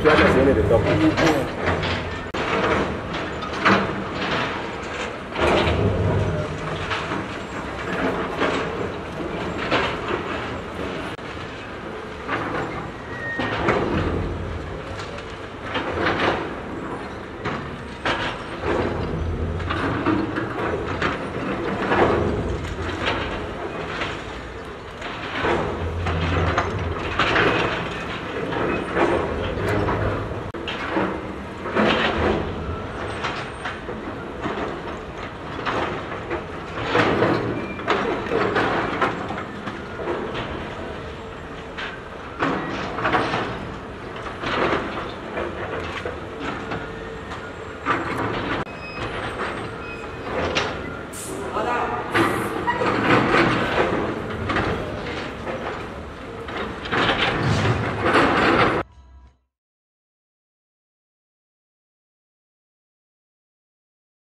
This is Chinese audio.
需要在国得的照片。